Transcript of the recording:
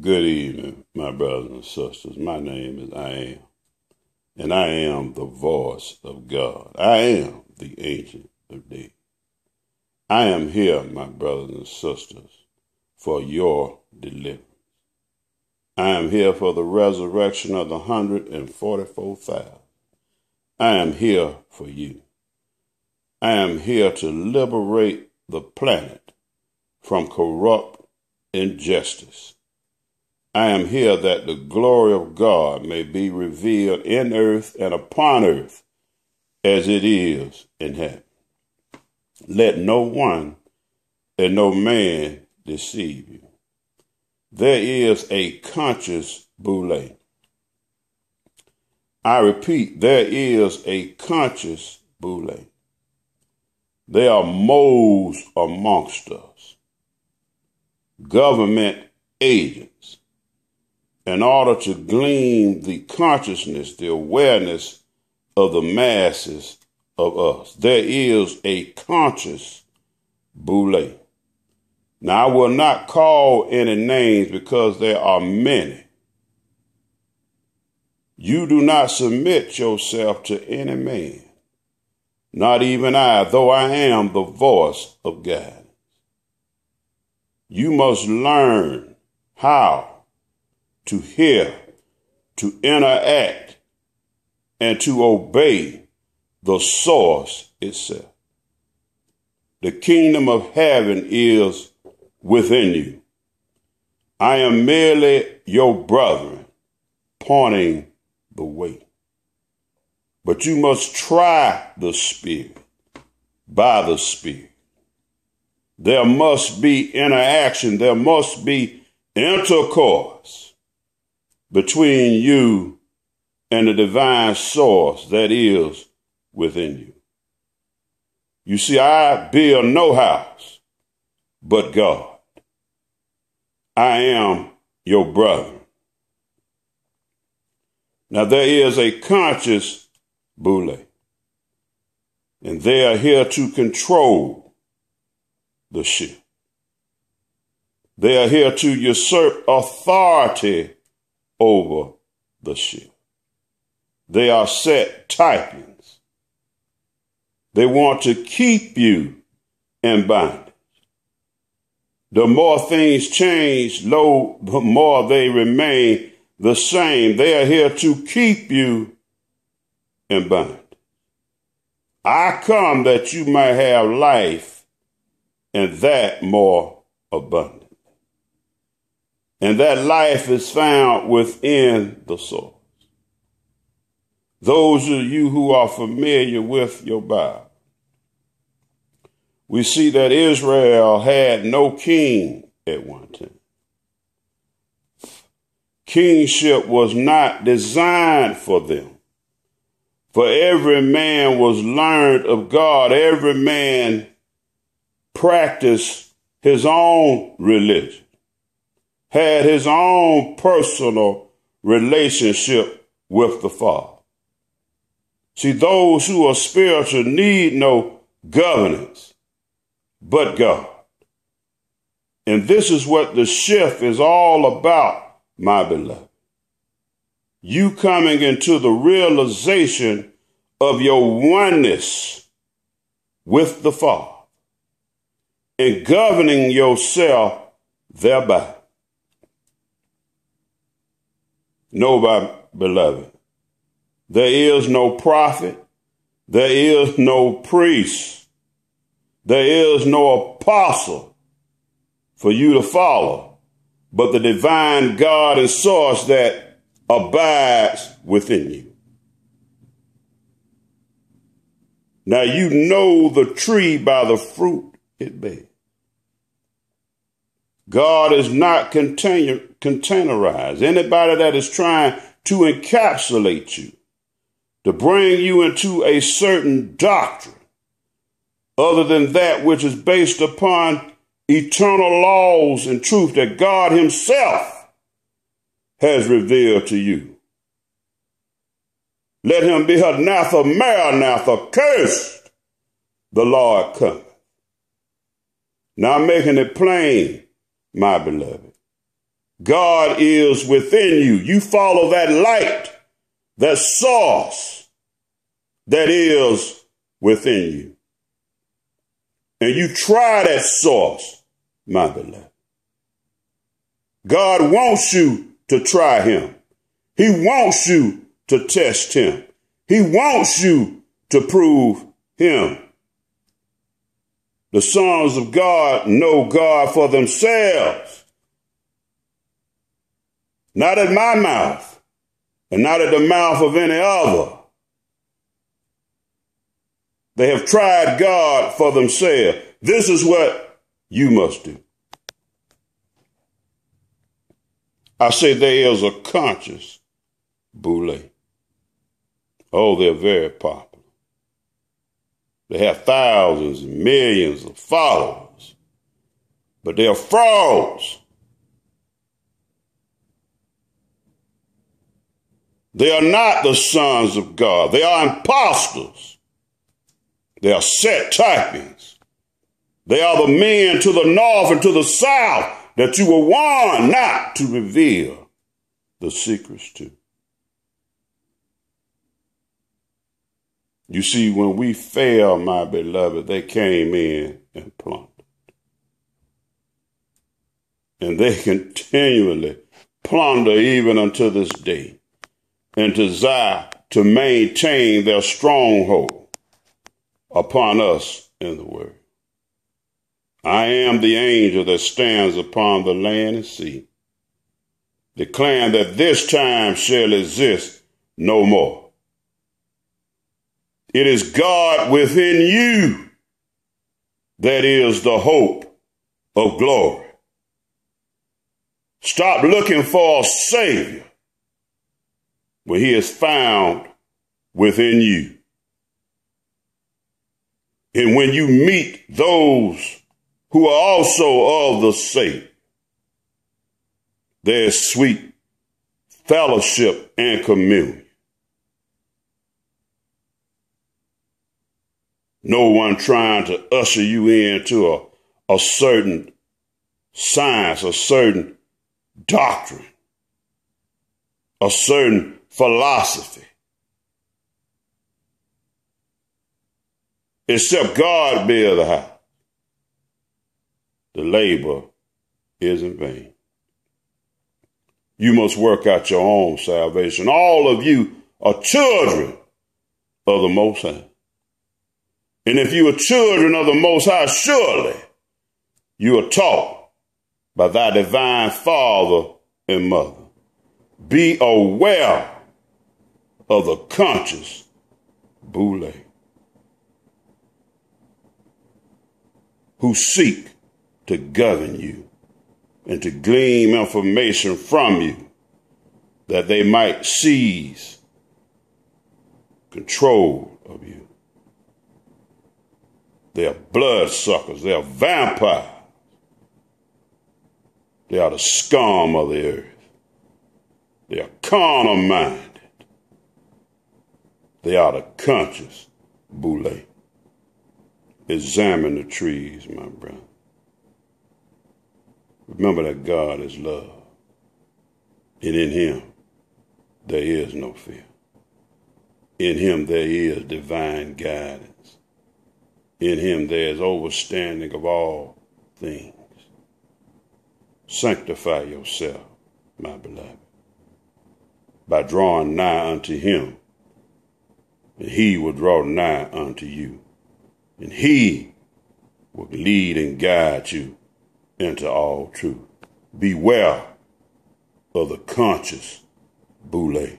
Good evening, my brothers and sisters. My name is I am, and I am the voice of God. I am the ancient of days. I am here, my brothers and sisters, for your deliverance. I am here for the resurrection of the hundred and forty-four thousand. I am here for you. I am here to liberate the planet from corrupt injustice. I am here that the glory of God may be revealed in earth and upon earth as it is in heaven. Let no one and no man deceive you. There is a conscious boule. I repeat, there is a conscious boule. There are moles amongst us, government agents, in order to glean the consciousness, the awareness of the masses of us. There is a conscious boule. Now, I will not call any names because there are many. You do not submit yourself to any man, not even I, though I am the voice of God. You must learn how to hear, to interact, and to obey the source itself. The kingdom of heaven is within you. I am merely your brother, pointing the way. But you must try the Spirit by the Spirit. There must be interaction, there must be intercourse between you and the divine source that is within you. You see, I build no house but God. I am your brother. Now there is a conscious boule, and they are here to control the ship. They are here to usurp authority over the ship. They are set typings. They want to keep you in bondage. The more things change, lo, the more they remain the same. They are here to keep you in bondage. I come that you might have life and that more abundant. And that life is found within the source. Those of you who are familiar with your Bible, we see that Israel had no king at one time. Kingship was not designed for them. For every man was learned of God. Every man practiced his own religion had his own personal relationship with the Father. See, those who are spiritual need no governance but God. And this is what the shift is all about, my beloved. You coming into the realization of your oneness with the Father and governing yourself thereby. No, my beloved. There is no prophet. There is no priest. There is no apostle for you to follow, but the divine God and source that abides within you. Now you know the tree by the fruit it bears. God is not continue, containerized. Anybody that is trying to encapsulate you, to bring you into a certain doctrine, other than that which is based upon eternal laws and truth that God Himself has revealed to you. Let him be anathema, maranatha, cursed, the Lord cometh. Now making it plain my beloved. God is within you. You follow that light, that source that is within you. And you try that source, my beloved. God wants you to try him. He wants you to test him. He wants you to prove him. The sons of God know God for themselves. Not at my mouth, and not at the mouth of any other. They have tried God for themselves. This is what you must do. I say there is a conscious boule. Oh, they're very popular. They have thousands and millions of followers, but they're frauds. They are not the sons of God. They are impostors. They are set typings. They are the men to the north and to the south that you were warned not to reveal the secrets to. You see, when we fell, my beloved, they came in and plundered. And they continually plunder even unto this day and desire to maintain their stronghold upon us in the world. I am the angel that stands upon the land and sea, declaring that this time shall exist no more it is God within you that is the hope of glory. Stop looking for a Savior when He is found within you. And when you meet those who are also of the Savior, there's sweet fellowship and communion. No one trying to usher you into a, a certain science, a certain doctrine, a certain philosophy. Except God build the house. The labor is in vain. You must work out your own salvation. All of you are children of the Most High. And if you are children of the Most High, surely you are taught by thy divine Father and Mother. Be aware of the conscious boule who seek to govern you and to glean information from you that they might seize control of you. They are bloodsuckers. They are vampires. They are the scum of the earth. They are carnal minded. They are the conscious boule. Examine the trees, my brother. Remember that God is love. And in him there is no fear. In him there is divine guidance. In him there is overstanding of all things. Sanctify yourself, my beloved, by drawing nigh unto him, and he will draw nigh unto you, and he will lead and guide you into all truth. Beware of the conscious boule.